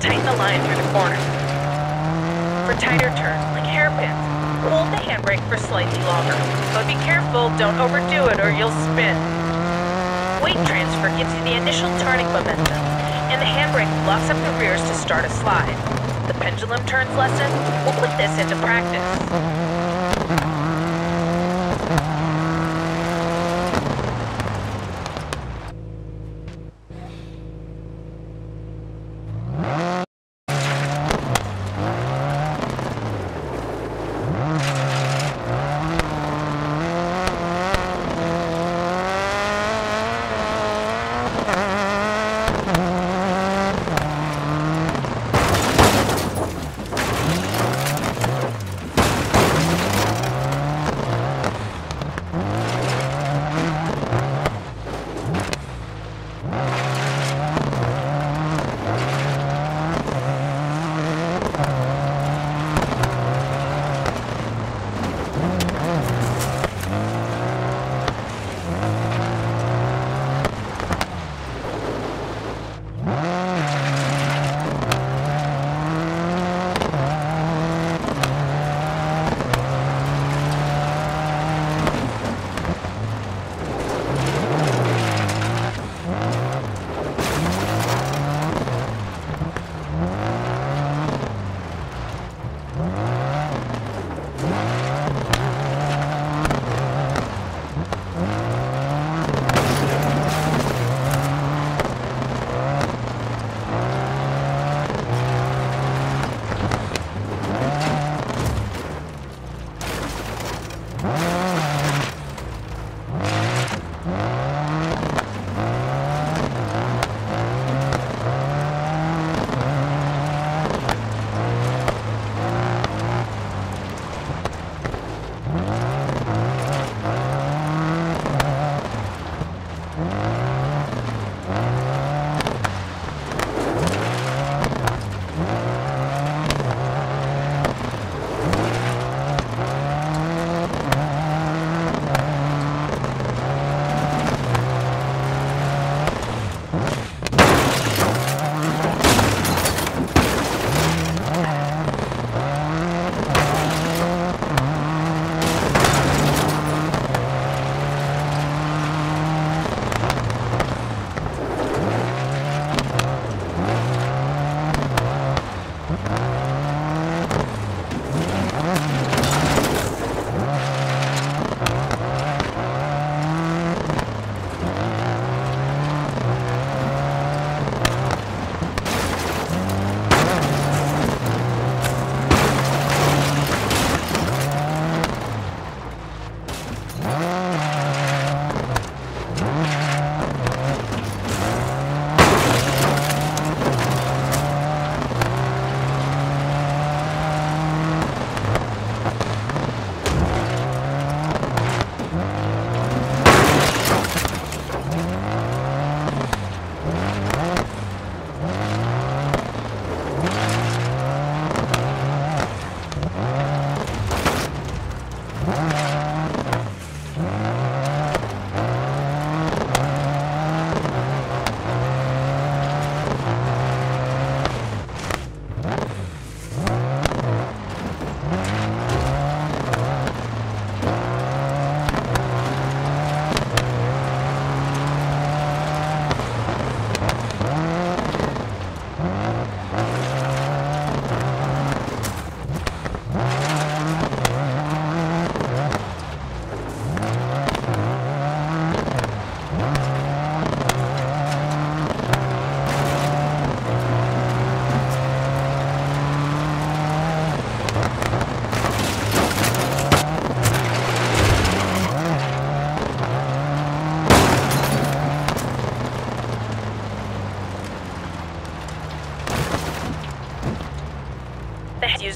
tighten the line through the corner. For tighter turns, like hairpins, hold the handbrake for slightly longer. But be careful, don't overdo it or you'll spin. Weight transfer gives you the initial turning momentum, and the handbrake locks up the rears to start a slide. The pendulum turns lesson, we'll put this into practice.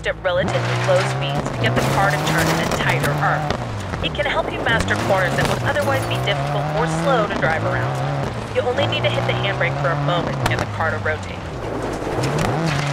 Used at relatively low speeds to get the car to turn in a tighter arc. It can help you master corners that would otherwise be difficult or slow to drive around. You only need to hit the handbrake for a moment get the car to rotate.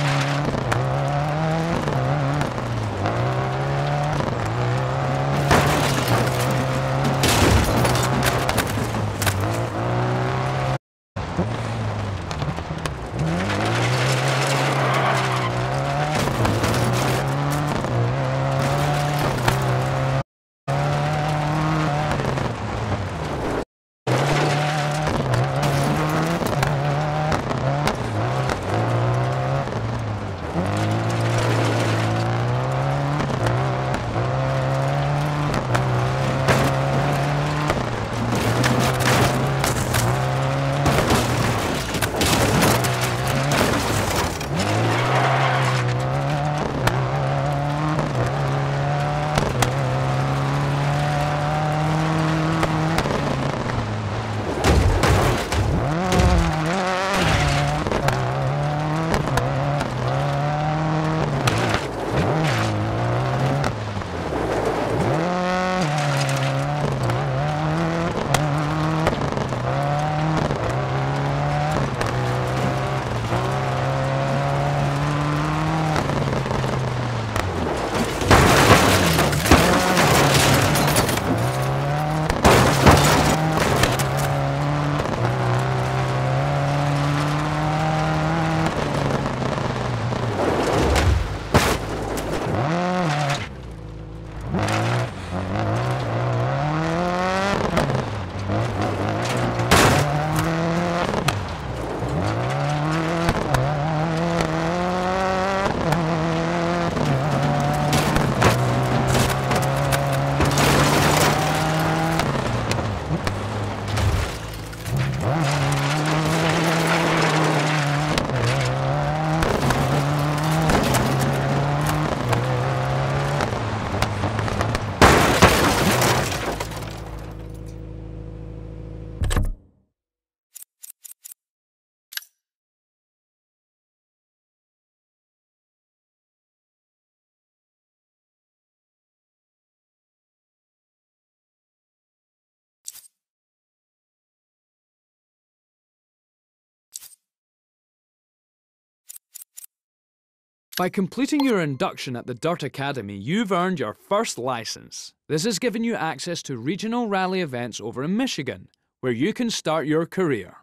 By completing your induction at the Dirt Academy, you've earned your first license. This has given you access to regional rally events over in Michigan, where you can start your career.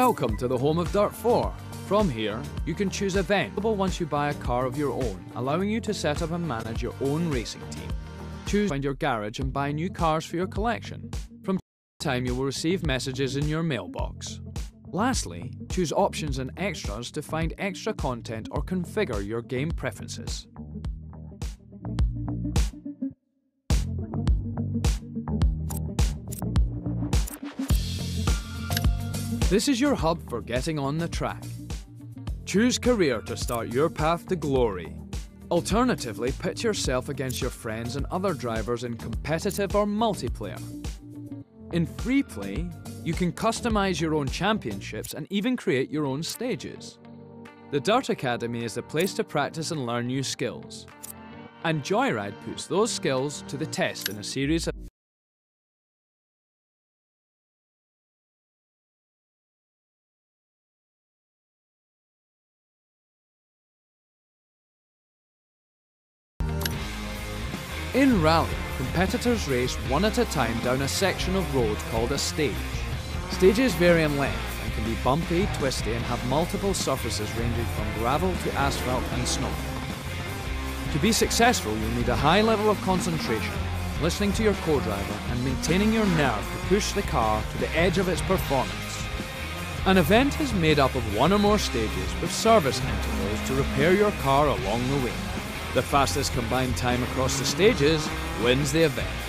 Welcome to the home of Dirt 4. From here, you can choose event once you buy a car of your own, allowing you to set up and manage your own racing team. Choose find your garage and buy new cars for your collection. From time you will receive messages in your mailbox. Lastly, choose options and extras to find extra content or configure your game preferences. This is your hub for getting on the track. Choose career to start your path to glory. Alternatively, pit yourself against your friends and other drivers in competitive or multiplayer. In free play, you can customize your own championships and even create your own stages. The Dirt Academy is the place to practice and learn new skills. And Joyride puts those skills to the test in a series of Rally, competitors race one at a time down a section of road called a stage. Stages vary in length and can be bumpy, twisty and have multiple surfaces ranging from gravel to asphalt and snow. To be successful, you'll need a high level of concentration, listening to your co-driver and maintaining your nerve to push the car to the edge of its performance. An event is made up of one or more stages with service intervals to repair your car along the way. The fastest combined time across the stages wins the event.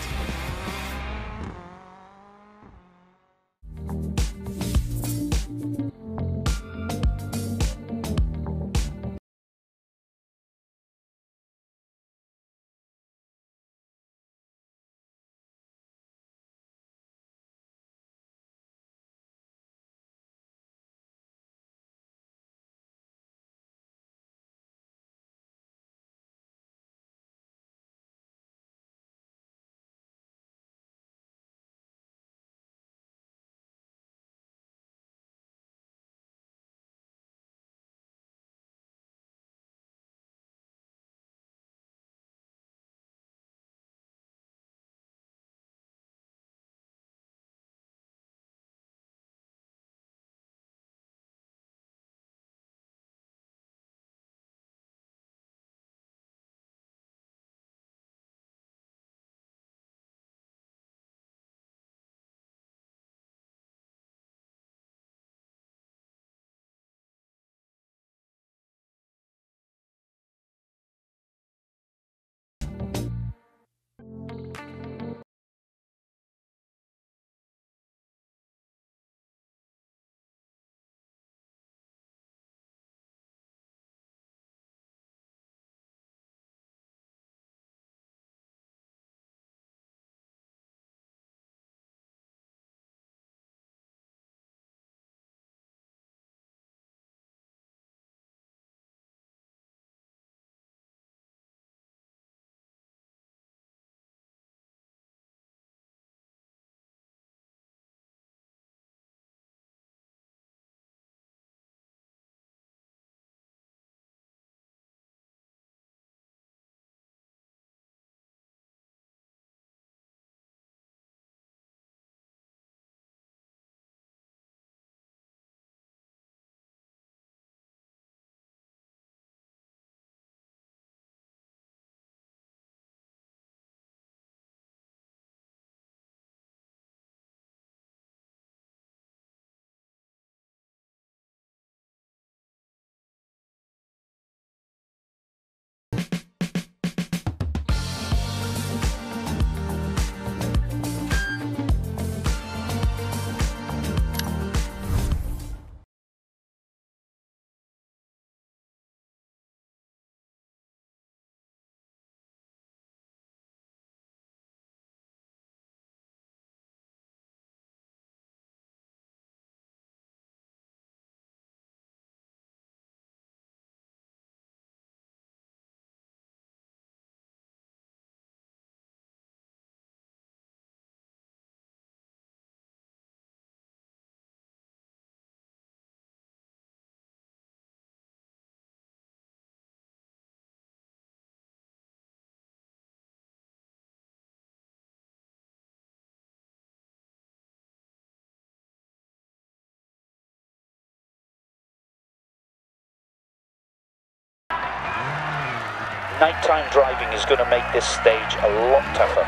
Nighttime driving is going to make this stage a lot tougher.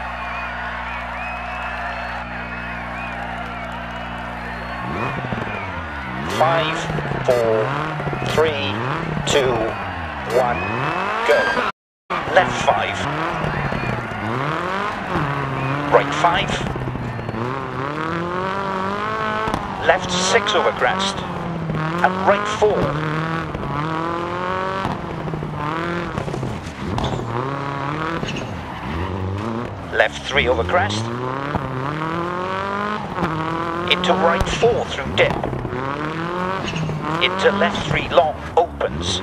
Five, four, three, two, one, go. Left five. Right five. Left six over crest. And right four. Left three over crest. Into right four through dip. Into left three long opens.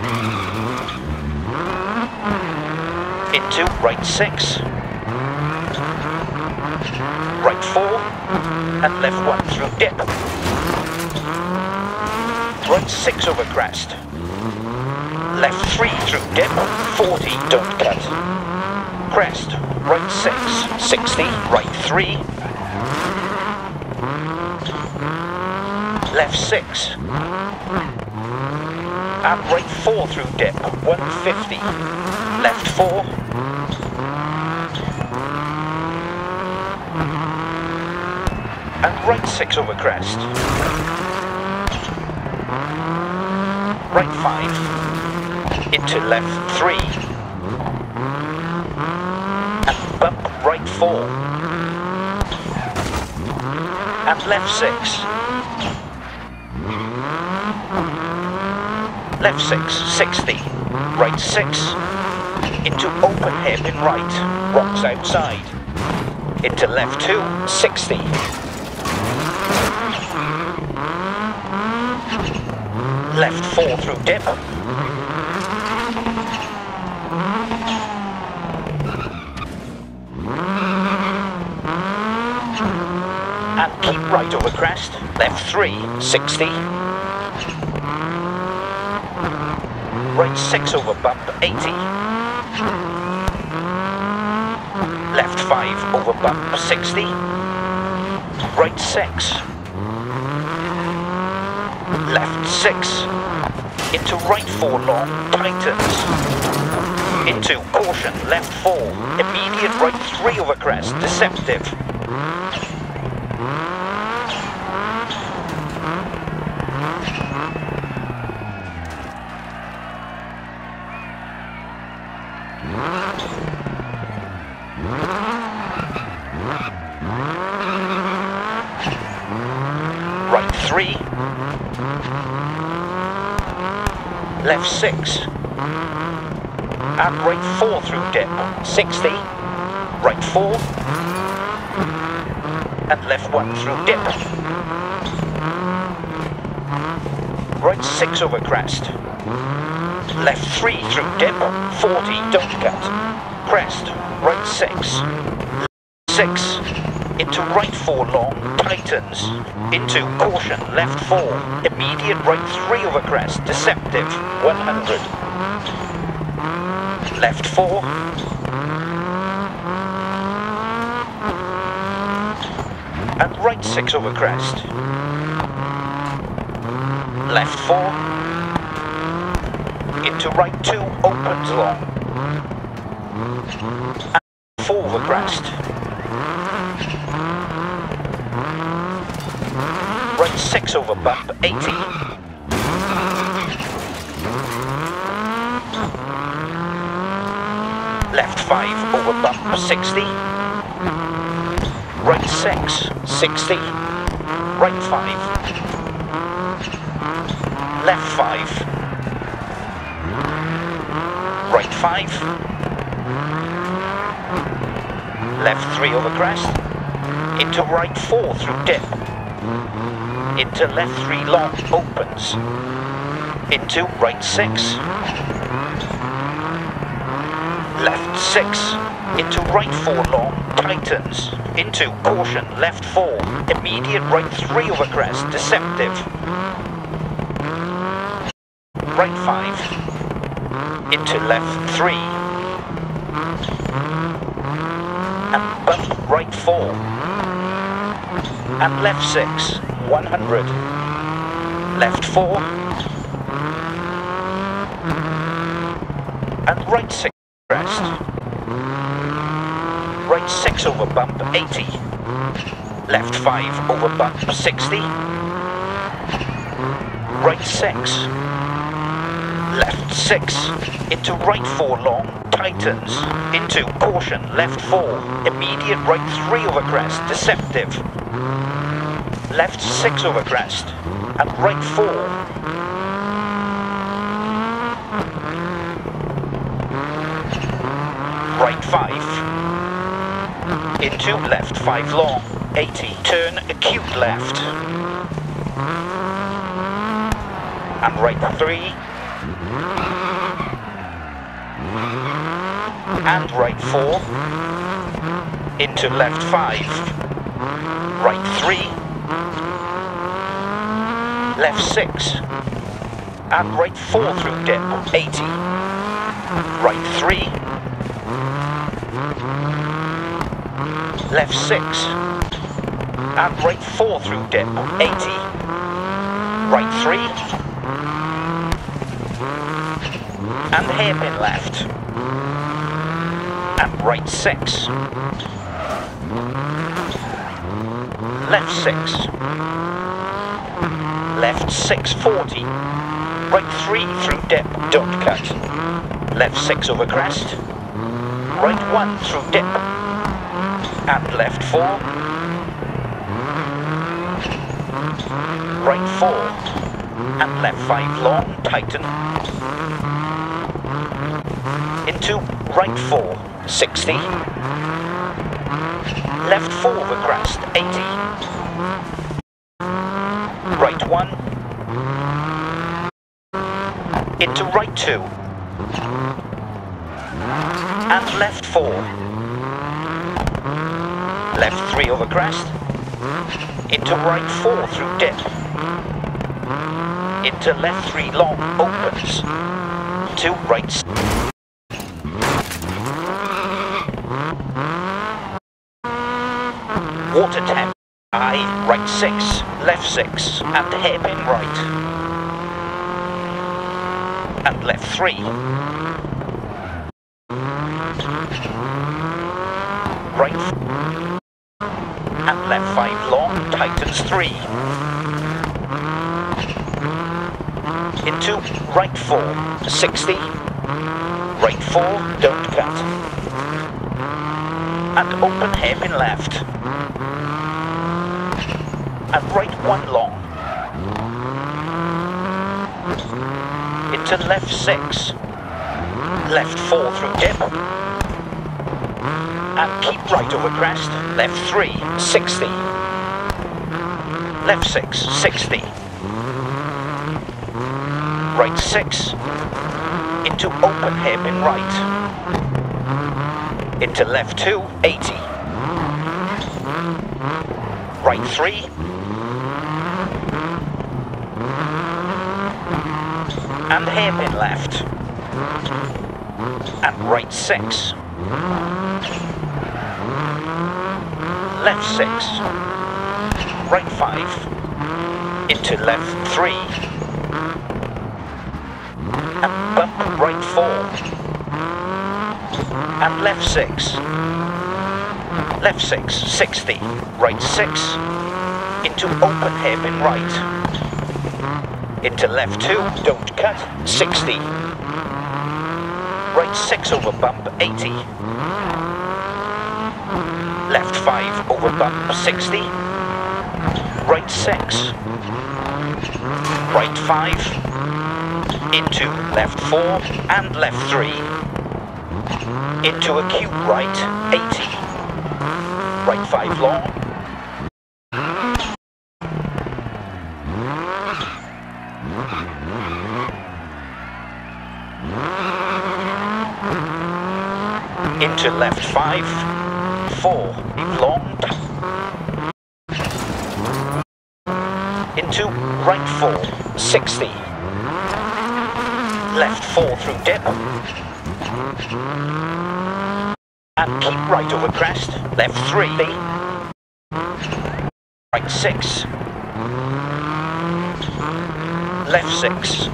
Into right six. Right four. And left one through dip. Right six over crest. Left three through dip. 40, don't cut. Crest, right 6, 60, right 3, left 6, and right 4 through dip, 150, left 4, and right 6 over crest, right 5, into left 3, four. And left six. Left six, 60. Right six. Into open hairpin right. Rocks outside. Into left two, 60. Left four through dip. And keep right over crest. Left three, 60. Right 6 over bump, 80. Left 5 over bump, 60. Right 6. Left 6. Into right 4 long, tightens. Into caution, left 4. Immediate right 3 over crest, deceptive. Right three. Left six. And right four through dip. 60. Right four. And left one through dip. Right six over crest. Left three through dip. 40, don't cut. Crest. Right six. Six. Into right four long, tightens. Into caution, left four. Immediate right three over crest, deceptive, 100. Left four. And right six over crest. Left four. Into right two, opens long. And four over crest. Right 6 over bump, 80. Left 5 over bump, 60. Right 6, 60. Right 5. Left 5. Right 5. Left 3 over crest. Into right 4 through dip into left three long opens. Into right six. Left six. Into right four long tightens into caution left four. Immediate right three over crest deceptive. Right five. Into left three. And bump right four. And left 6, 100. Left 4. And right 6, crest. Right 6 over bump 80. Left 5 over bump 60. Right 6. Left 6. Into right 4 long, tightens. Into caution, left 4. Immediate right 3 over crest, deceptive. Left 6 over crest. And right 4. right 5. Into left 5 long, 80. Turn acute left. And right 3. And right 4. Into left 5. Right 3. Left 6. And right 4 through dip, 80. Right 3. left 6, and right 4 through dip, 80, right 3, and hairpin left, and right 6, left 6, left 640, right 3 through dip, don't cut, left 6 over crest, right 1 through dip, and left 4. Right 4. And left 5 long, tighten. Into right 4, 60. Left 4 over crest, 80. Right 1. 2. And left 4 left 3 over crest, into right 4 through dip, into left 3 long opens, to right water temp, I right 6, left 6, and hairpin right, and left 3, right and left 5 long, tightens 3. Into right 4, 60. Right 4, don't cut. And open hairpin left. And right 1 long. Into left 6. Left 4 through dip and keep right over crest, left 3, 60, left 6, 60, right 6, into open hairpin right, into left 2, 80, right 3, and hairpin left, and right 6, left 6, right 5, into left 3, and bump right 4, and left 6, left 6, 60, right 6, into open hairpin right, into left 2, don't cut, 60, right 6 over bump, 80, left 5 over bump 60, right 6, right 5, into left 4 and left 3, into acute right 80, right 5 long, into left 5, 4, long, into right 4, 60, left 4 through dip, and keep right over crest, left 3, right 6, left 6,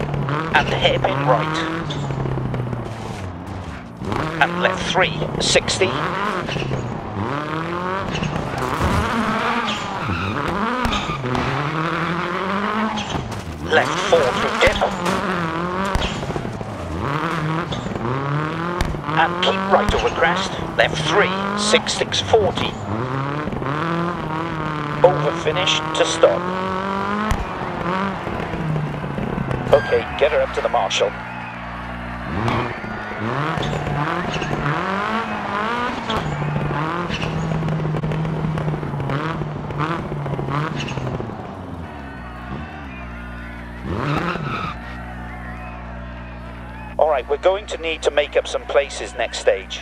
and hairpin right, and left 360. Left 4 through dip. And keep right over crest, left 3, 6, 40. Over finish to stop. Okay, get her up to the marshal. We're going to need to make up some places next stage.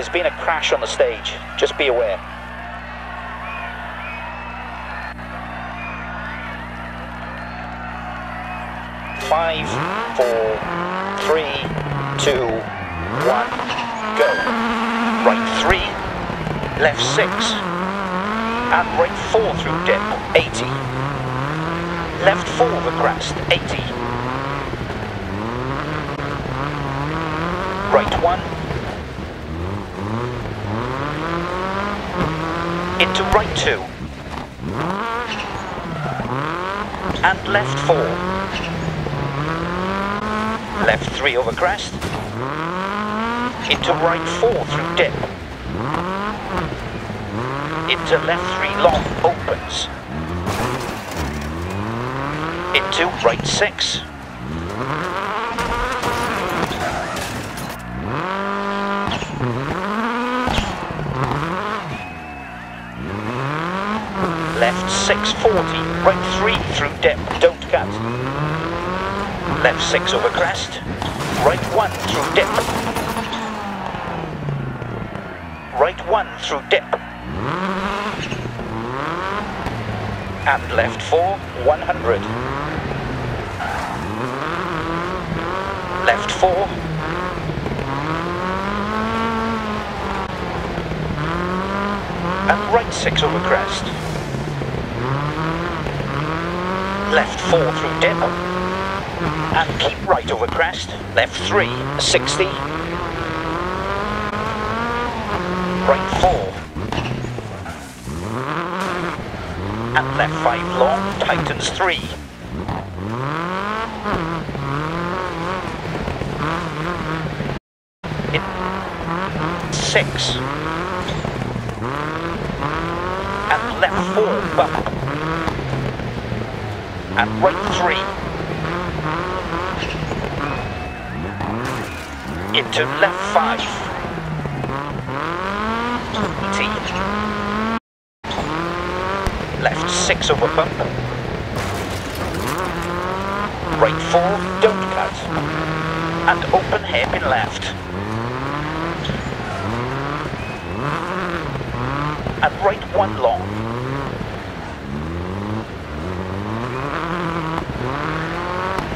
There's been a crash on the stage. Just be aware. Five, four, three, two, one, go. Right three, left six, and right four through dip, 80. Left four the crest, 80. Right one, into right 2 and left 4 left 3 over crest. Into right 4 through dip. Into left 3 long opens. Into right 6 640, right 3 through dip, don't cut. Left 6 over crest, right 1 through dip. Right 1 through dip. And left 4, 100. Left 4, and right 6 over crest. Left 4 through dip. And keep right over crest. Left 3, 60. Right 4. And left 5 long, tightens 3. In 6. And left 4 bump and right three. Into left five. Left six over bump. Right four, don't cut. And open hairpin left. And right one long.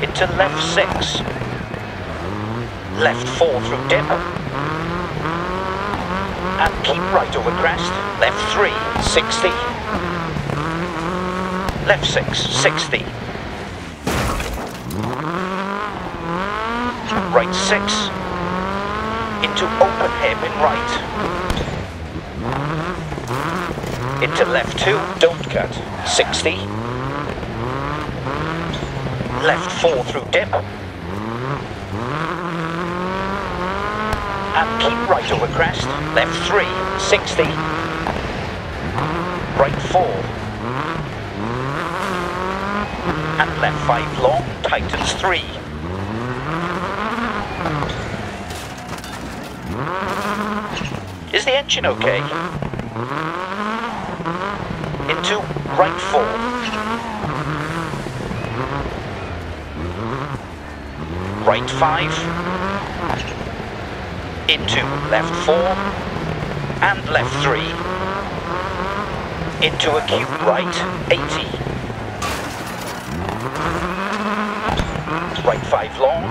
Into left 6. Left 4 through dip. And keep right over crest. Left 3, 60. Left 6, 60. Right 6. Into open hairpin right. Into left 2, don't cut. 60. Left 4 through dip. And keep right over crest. Left 3, 60. Right 4. And left 5 long, tightens 3. Is the engine okay? Into right 4. Right 5. Into left 4. And left 3. Into acute right 80. Right 5 long.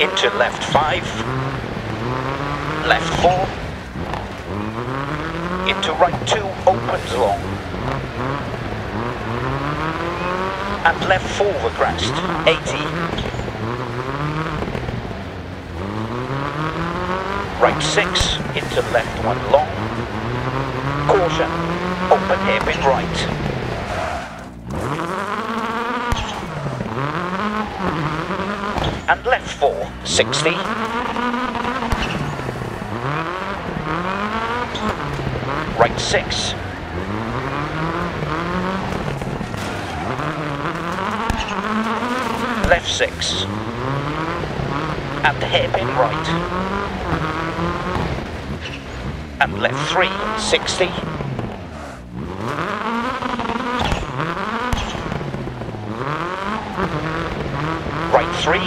Into left 5. Left 4. Into right 2, long. And left 4 over crest, 80. Right 6, into left 1 long. Caution, open hairpin right. and left 4, 60. Right 6. Left 6. And hairpin right. And left 3, 60. Right 3.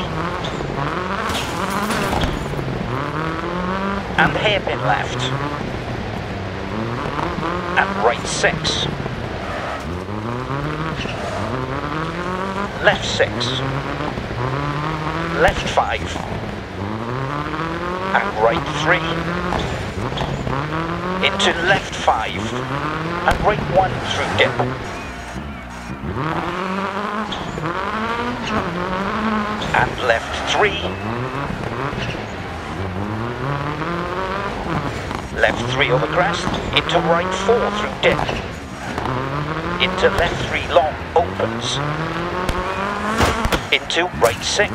and hairpin left. And right six. Left six. Left five. And right three. Into left five. And right one through dip. And left three. Left 3 over crest, into right 4 through dip. Into left 3 long, opens. Into right 6.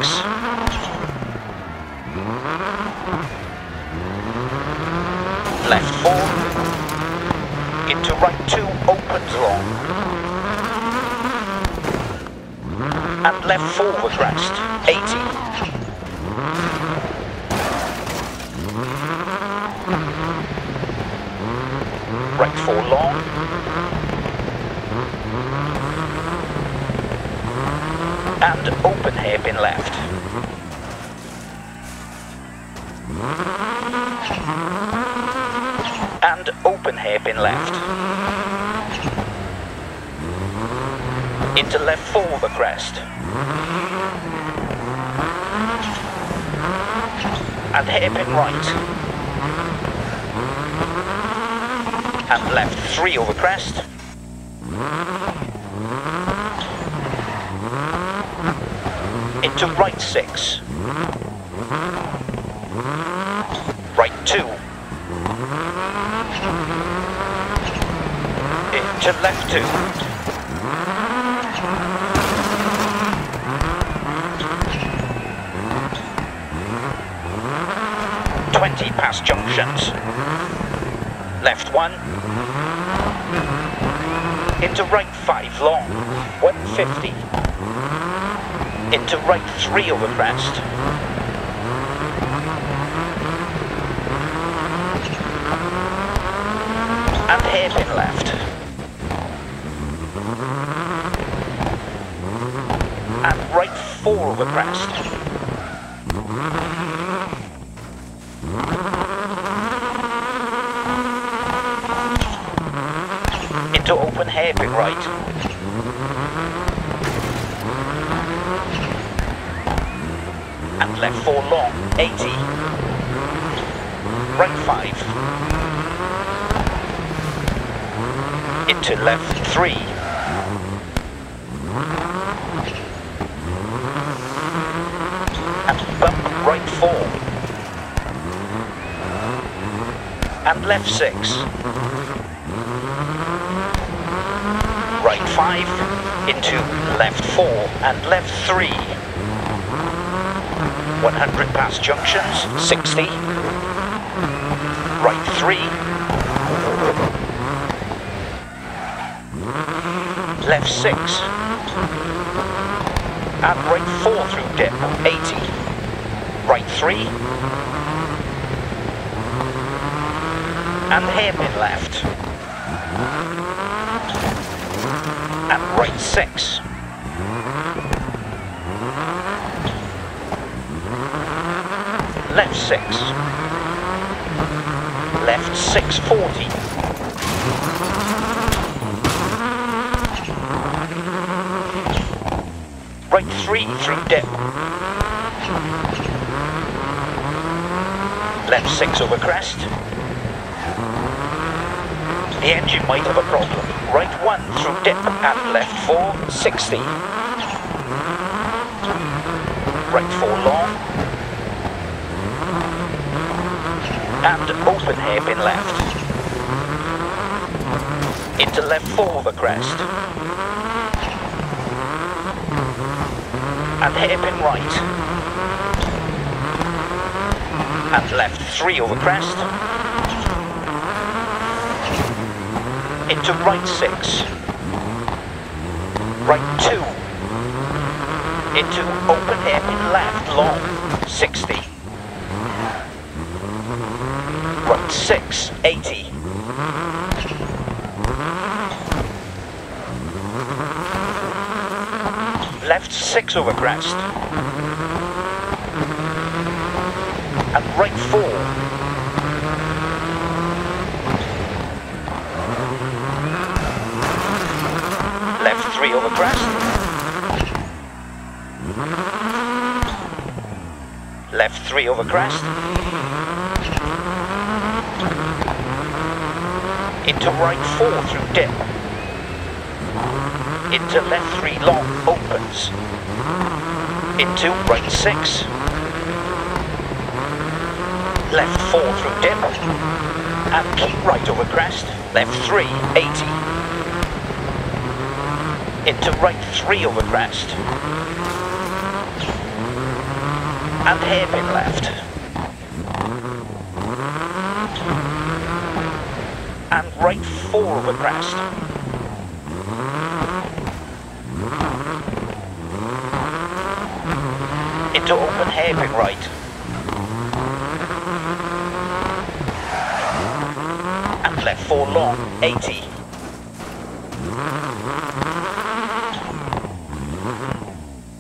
Left 4. Into right 2, opens long. And left 4 over crest, 80. right four long. And open hairpin left. And open hairpin left. Into left four the crest. And hairpin right. and left 3 over crest. Into right 6. Right 2. Into left 2. Twenty past junctions left one. Into right five long, 150. Into right three over crest. And hairpin left. And right four over crest. to open hairpin right. And left four long, 80. Right five. into left three. And bump right four. And left six. Right five into left four and left three. 100 past junctions, 60. Right three. Left six. And right four through dip, 80. Right three. And hairpin left. And right six. Left six. Left 640. Three through dip. Left six over crest. The engine might have a problem. Right one through dip and left four, 60. Right four long. And open hairpin left. Into left four over crest. And hairpin right. And left three over crest. Into right six. Right two. Into open hairpin left long, 60. Right six, 80. Left six over crest. And right four. Left three over crest. Left three over crest. Into right four through dip. Into left three long opens. Into right six. Left four through dip. And keep right over crest. Left three, 80 into right three over crest. And hairpin left. And right four over crest. Into open hairpin right. And left four long, 80.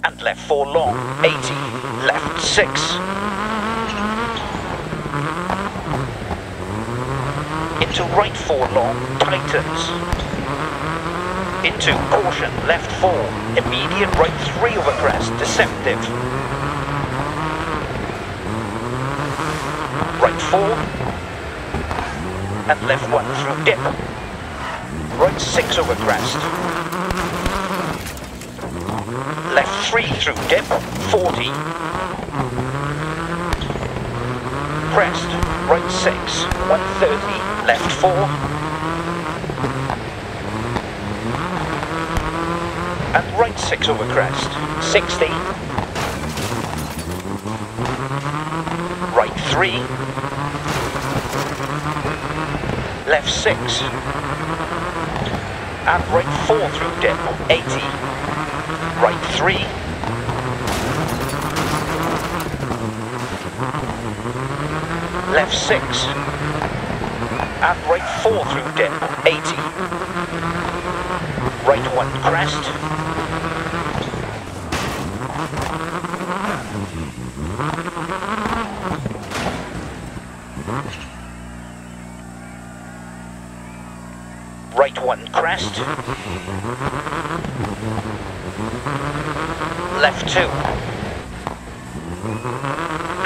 and left four long, 80, left six. Into right four long, tightens. Into caution, left four, immediate right three over crest, deceptive. Right four, and left one through dip. Right six over crest. Left 3 through dip, 40. Crest, right 6, 130, left 4. And right 6 over crest, 60. Right 3. Left 6. And right 4 through dip, 80 right three. Left six. And right four through dip, 80. Right one crest. Right one crest. Left two.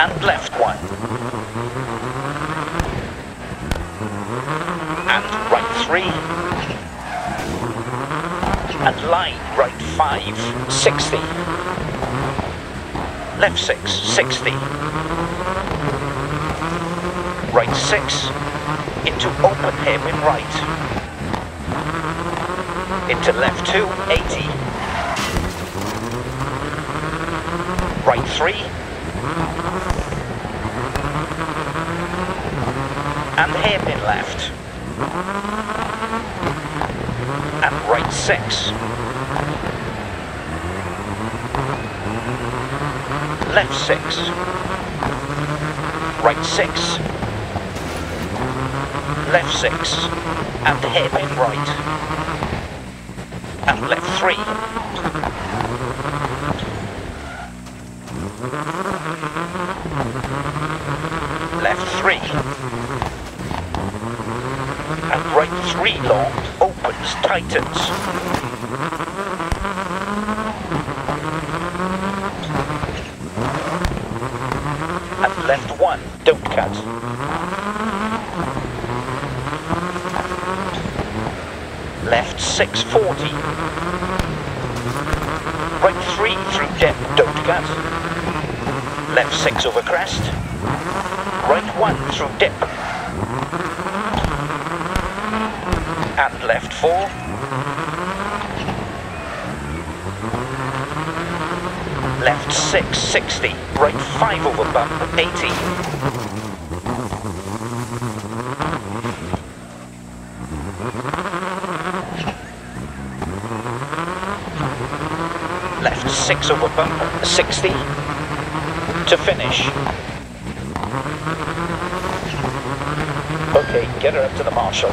And left one. And right three. and line right 5, 60. Left 6, 60. Right 6, into open hairpin right. Into left 2, 80. Right 3. And hairpin left. And right 6. Left 6. Right 6. Left 6. And hairpin right. And left 3. Left 3. And right 3 long opens, tightens. And left 1, don't cut. Left 640. Right 3 through dip, don't cut. Left 6 over crest. Right 1 through dip. And left 4. Left 6, 60. Right 5 over bump, 80. Left 6 over bump, 60. To finish. Okay, get her up to the marshal.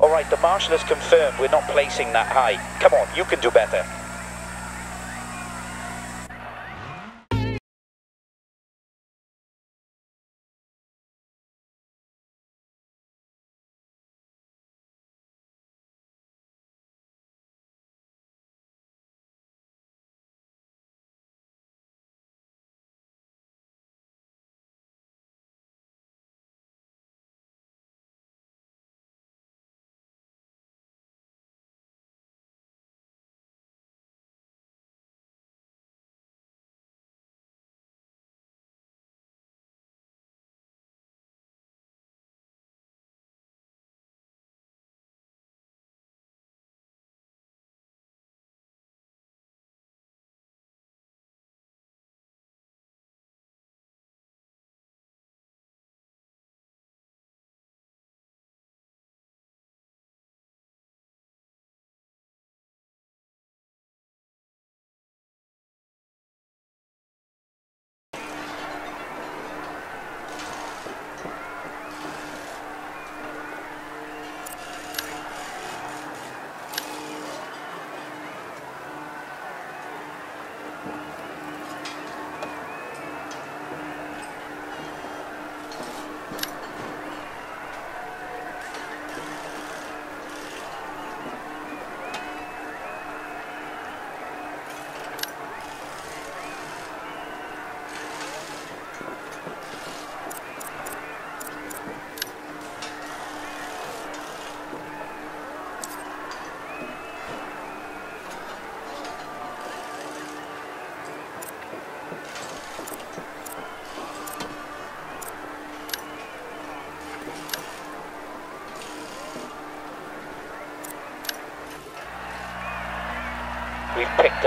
Alright, the marshal has confirmed we're not placing that high. Come on, you can do better.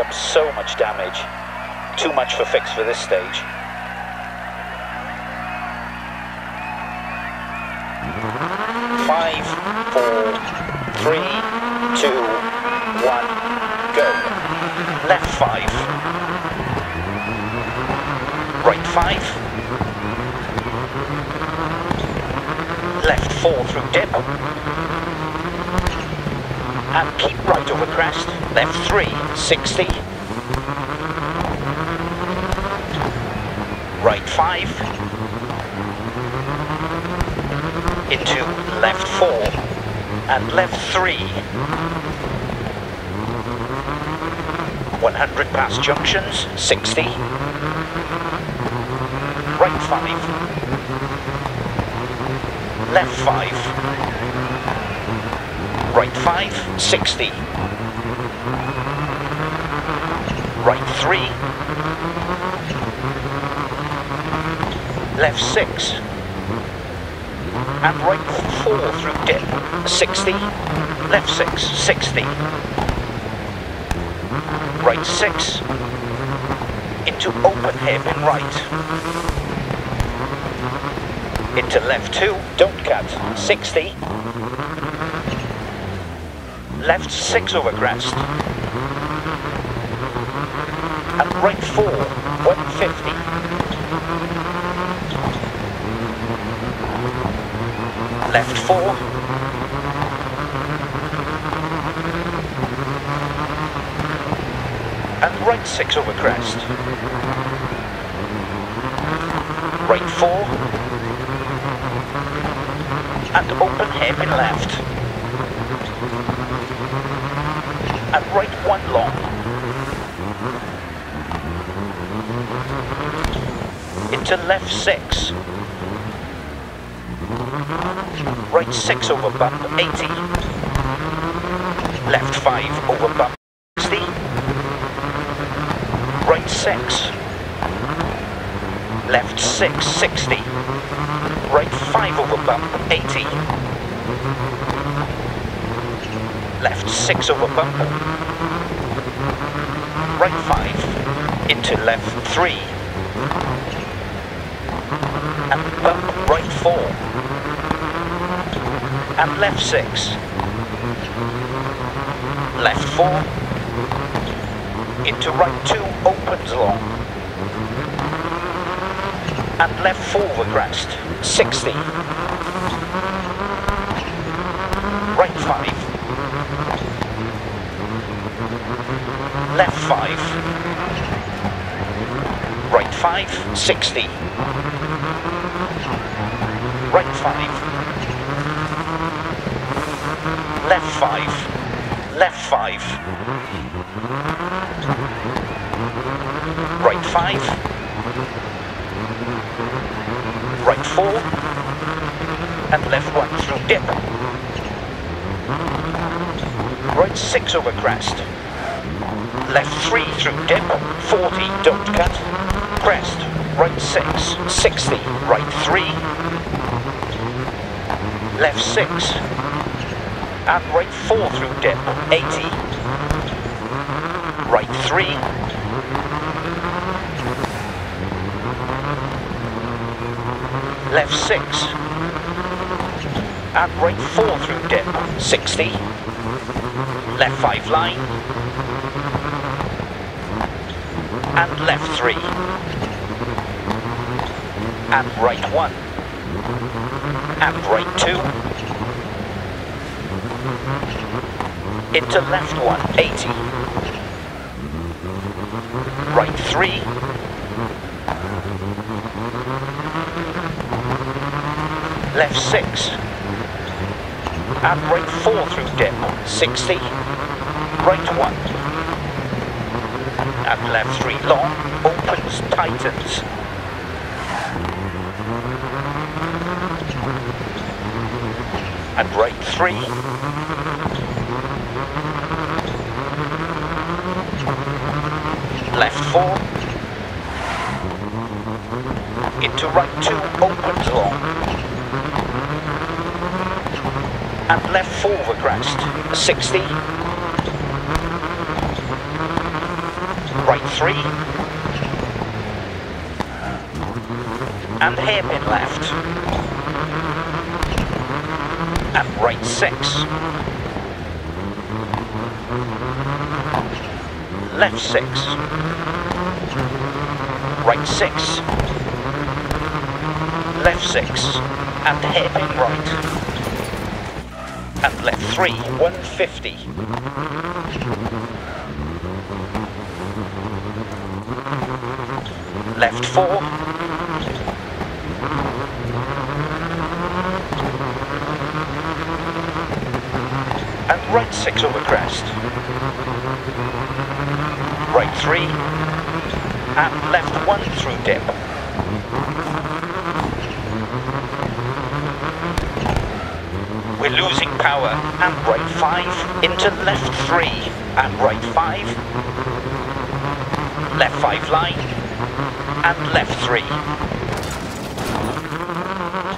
Up so much damage. Too much for fix for this stage. Five, four, three, two, one, go. Left five. Right five. Left four through dip. And keep right over crest. Left 3, 60. Right 5. Into left 4. And left 3. 100 past junctions, 60. Right 5. Left 5. Right 5, 60. Right 3. Left 6. And right 4 through dip, 60. Left 6, 60. Right 6. Into open hairpin right. Into left 2, don't cut, 60. Left 6 over crest. And right 4, 150. Left 4. And right 6 over crest. Right 4. And open hairpin left. And right 1 long. Into left 6. Right 6 over bump 80. Left 5 over bump 60. Right 6. Left 6 60. Right 5 over bump 80. Left 6 over bump. Right 5 into left 3. And bump right 4 and left 6. Left 4. Into right 2 opens long and left the crest, 60. Right 5. Left 5. Right 5, 60. Right 5. Left 5. Left 5. Right 5. Four and left one through dip. Right six over crest. Left three through dip, 40, don't cut. Crest, right six, 60, right three. Left six. And right four through dip, 80. Right three. Left 6. And right 4 through dip, 60. Left 5 line. And left 3. And right 1. And right 2 into left one, 80. Right three. left 6. And right 4 through dip, 60, right 1. And left 3 long, opens, tightens. And right 3. Crest, 60, right three, and hairpin left, and right six, left six, right six, left six, and hairpin right, and left three, 150. Left four, and right six over crest. right 3, and left 1 through dip. We're losing power, and right 5, into left 3, and right 5, left 5 line, and left 3,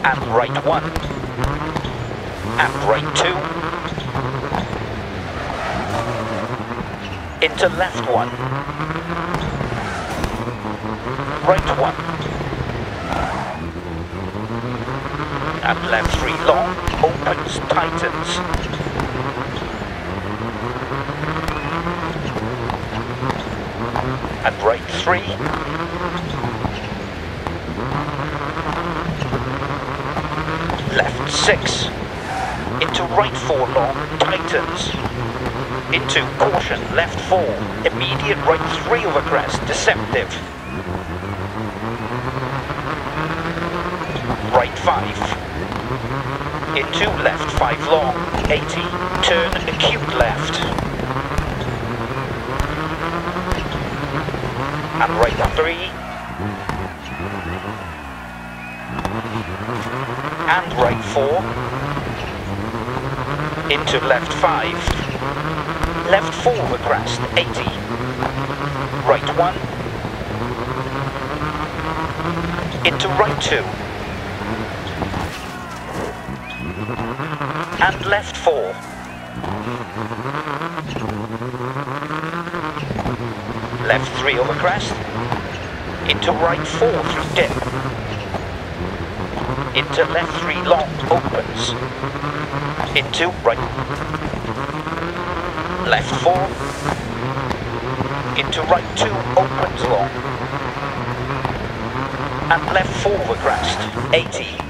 and right 1, and right 2, into left 1, right 1, and left 3 long, opens, tightens, and right 3, left 6, into right 4 long, tightens, into caution, left 4, immediate right 3 over crest, deceptive, right 5, into left 5 long, 80, turn acute left, and right 3, and right 4, into left 5, left 4 over crest, 80, right 1, into right 2, and left 4, left 3 over crest, into right 4 through dip, into left 3 long, opens, into right, left 4, into right 2, opens long, and left 4 over crest, 80,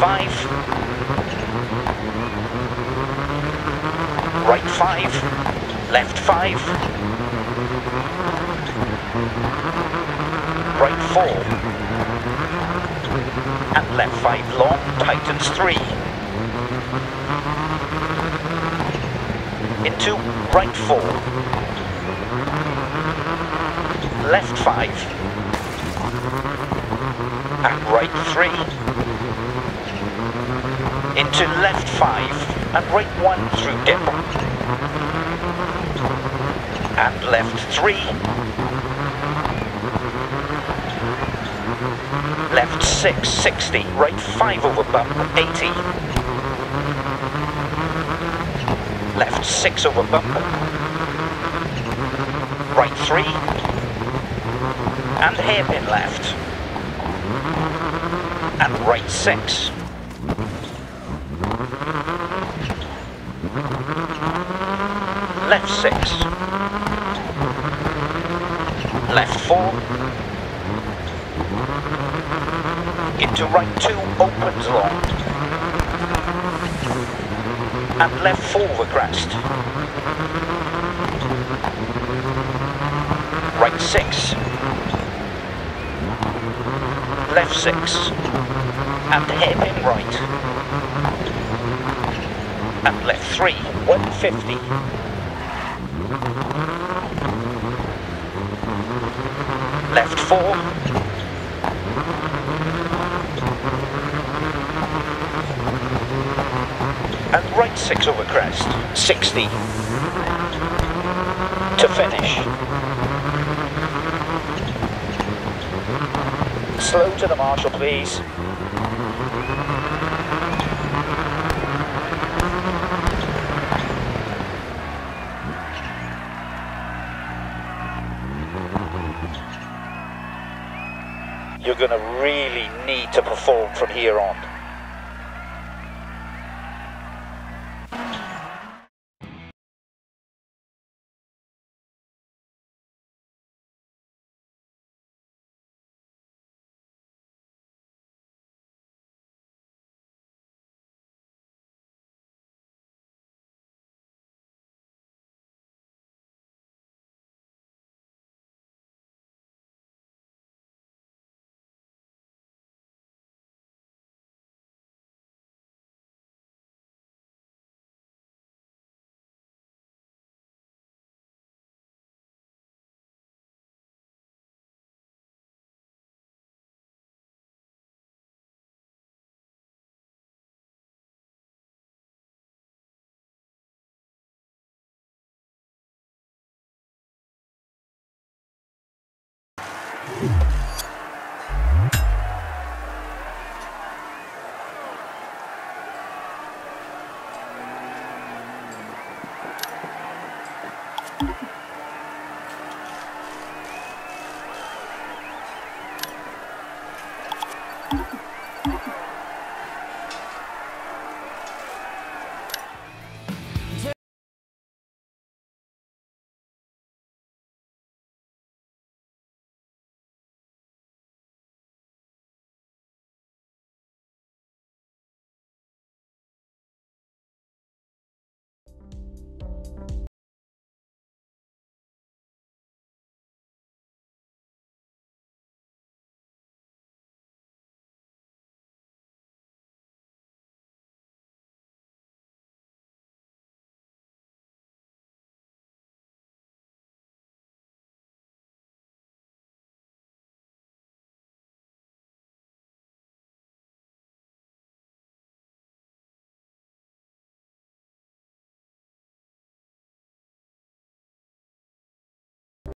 5, right 5, left 5, right 4, and left 5 long, tightens 3, into right 4, left 5, and right 3, into left 5, and right 1 through dip, and left 3, left 6, 60, right 5 over bump, 80, left 6 over bump, right 3, and hairpin left, and right 6, left 6, left 4, into right 2 opens long, and left 4 the crest, right 6, left 6, and hairpin right, and left 3, 150, left 4, and right 6 over crest, 60, to finish. Slow to the marshal, please. Going to really need to perform from here on.